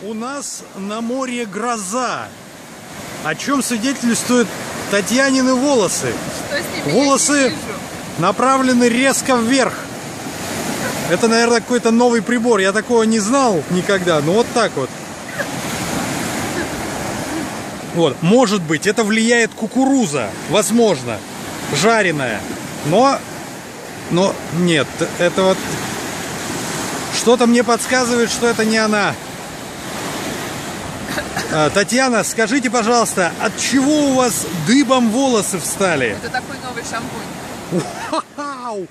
У нас на море гроза. О чем свидетельствуют Татьянины волосы. Волосы направлены резко вверх. Это, наверное, какой-то новый прибор. Я такого не знал никогда. Ну вот так вот. Вот, может быть, это влияет кукуруза. Возможно. Жареная. Но, но нет, это вот... Что-то мне подсказывает, что это не она. А, Татьяна, скажите, пожалуйста, от чего у вас дыбом волосы встали? Это такой новый шампунь. Вау!